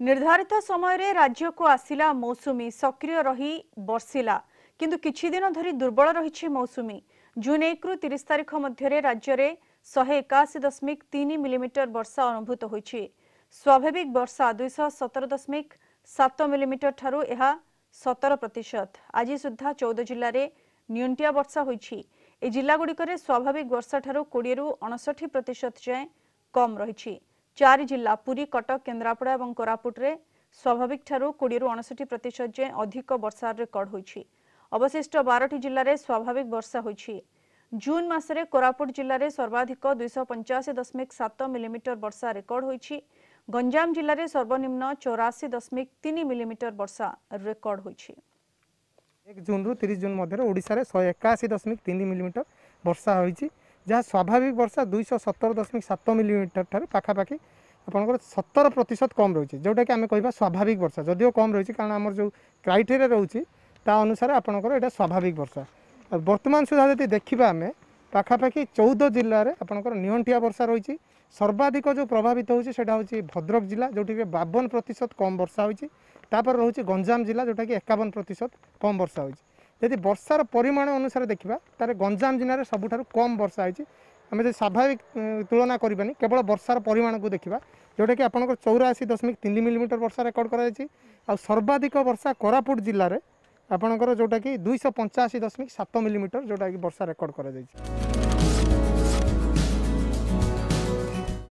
ନିର୍ଦ୍ଧାରିତ ସମୟରେ ରାଜ୍ୟକୁ ଆସିଲା ମୌସୁମୀ ସକ୍ରିୟ ରହି ବର୍ଷିଲା। କିନ୍ତୁ କିଛି ଦିନ ଧରି ଦୁର୍ବଳ ରହିଛି ମୌସୁମୀ। ଜୁନ୍ ଏକରୁ ତିରିଶ ତାରିଖ ମଧ୍ୟରେ ରାଜ୍ୟରେ ଶହେ ଏକାଅଶୀ ଦଶମିକ ତିନି ମିଲିମିଟର ବର୍ଷା ଅନୁଭୂତ ହୋଇଛି। ସ୍ୱାଭାବିକ ବର୍ଷା ଦୁଇଶହ ସତର ଦଶମିକ ସାତ ମିଲିମିଟର ଠାରୁ ଏହା ସତର ପ୍ରତିଶତ। ଆଜି ସୁଦ୍ଧା ଚଉଦ ଜିଲ୍ଲାରେ ନିଅଣ୍ଟିଆ ବର୍ଷା ହୋଇଛି। ଏହି ଜିଲ୍ଲାଗୁଡ଼ିକରେ ସ୍ୱାଭାବିକ ବର୍ଷାଠାରୁ କୋଡ଼ିଏରୁ ଅଣଷଠି ପ୍ରତିଶତ ଯାଏଁ କମ୍ ରହିଛି। ଚାରି ଜିଲ୍ଲା ପୁରୀ କଟକ କେନ୍ଦ୍ରାପଡ଼ା ଏବଂ କୋରାପୁଟରେ ସ୍ୱାଭାବିକଠାରୁ କୋଡ଼ିଏରୁ ଅଣଷଠି ପ୍ରତିଶତ ଯାଏଁ ଅଧିକ ବର୍ଷା ରେକର୍ଡ ହୋଇଛି ଅବଶିଷ୍ଟ ବାରଟି ଜିଲ୍ଲାରେ ସ୍ୱାଭାବିକ ବର୍ଷା ହୋଇଛି ଜୁନ୍ ମାସରେ କୋରାପୁଟ ଜିଲ୍ଲାରେ ସର୍ବାଧିକ ଦୁଇଶହ ପଞ୍ଚାଅଶୀ ଦଶମିକ ସାତ ମିଲିମିଟର ବର୍ଷା ରେକର୍ଡ ହୋଇଛି ଗଞ୍ଜାମ ଜିଲ୍ଲାରେ ସର୍ବନିମ୍ନ ଚଉରାଅଶୀ ଦଶମିକ ତିନି ମିଲିମିଟର ବର୍ଷା ରେକର୍ଡ ହୋଇଛି ଏକ ଜୁନ୍ରୁ ତିରିଶ ଜୁନ୍ ମଧ୍ୟରେ ଓଡ଼ିଶାରେ ଶହେ ଏକାଅଶୀ ଦଶମିକ ତିନି ମିଲିମିଟର ବର୍ଷା ହୋଇଛି। ଯାହା ସ୍ୱାଭାବିକ ବର୍ଷା ଦୁଇଶହ ସତର ଦଶମିକ ସାତ ମିଲିମିଟର ଠାରୁ ପାଖାପାଖି ଆପଣଙ୍କର ସତର ପ୍ରତିଶତ କମ୍ ରହୁଛି। ଯେଉଁଟାକି ଆମେ କହିବା ସ୍ୱାଭାବିକ ବର୍ଷା। ଯଦିଓ କମ୍ ରହିଛି କାରଣ ଆମର ଯେଉଁ କ୍ରାଇଟେରିଆ ରହୁଛି ତା ଅନୁସାରେ ଆପଣଙ୍କର ଏଇଟା ସ୍ୱାଭାବିକ ବର୍ଷା। ଆଉ ବର୍ତ୍ତମାନ ସୁଦ୍ଧା ଯଦି ଦେଖିବା ଆମେ ପାଖାପାଖି ଚଉଦ ଜିଲ୍ଲାରେ ଆପଣଙ୍କର ନିଅଣ୍ଟିଆ ବର୍ଷା ରହିଛି। ସର୍ବାଧିକ ଯେଉଁ ପ୍ରଭାବିତ ହେଉଛି ସେଇଟା ହେଉଛି ଭଦ୍ରକ ଜିଲ୍ଲା ଯେଉଁଠିକି ବାବନ ପ୍ରତିଶତ କମ୍ ବର୍ଷା ହୋଇଛି ତାପରେ ରହୁଛି ଗଞ୍ଜାମ ଜିଲ୍ଲା ଯେଉଁଟାକି ଏକାବନ ପ୍ରତିଶତ କମ୍ ବର୍ଷା ହୋଇଛି ଯଦି ବର୍ଷାର ପରିମାଣ ଅନୁସାରେ ଦେଖିବା ତାହେଲେ ଗଞ୍ଜାମ ଜିଲ୍ଲାରେ ସବୁଠାରୁ କମ୍ ବର୍ଷା ହୋଇଛି। ଆମେ ଯଦି ସ୍ୱାଭାବିକ ତୁଳନା କରିବାନି କେବଳ ବର୍ଷାର ପରିମାଣକୁ ଦେଖିବା ଯେଉଁଟାକି ଆପଣଙ୍କର ଚଉରାଅଶୀ ଦଶମିକ ତିନି ମିଲିମିଟର ବର୍ଷା ରେକର୍ଡ଼ କରାଯାଇଛି। ଆଉ ସର୍ବାଧିକ ବର୍ଷା କୋରାପୁଟ ଜିଲ୍ଲାରେ ଆପଣଙ୍କର ଯେଉଁଟାକି ଦୁଇଶହ ପଞ୍ଚାଅଶୀ ଦଶମିକ ସାତ ମିଲିମିଟର ଯେଉଁଟାକି ବର୍ଷା ରେକର୍ଡ଼ କରାଯାଇଛି।